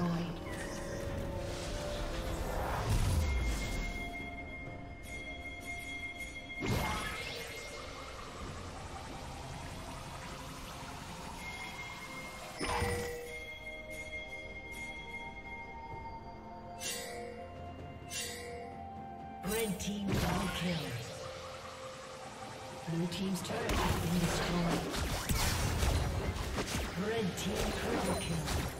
Destroyed. Red team double kill. Blue team's turret has been destroyed. Red team triple kill.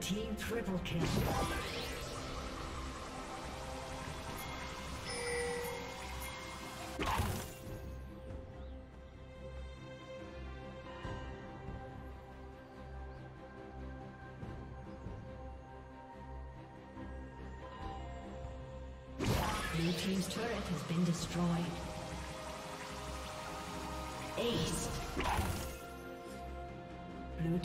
Team triple kill. Blue Team's turret has been destroyed. Ace.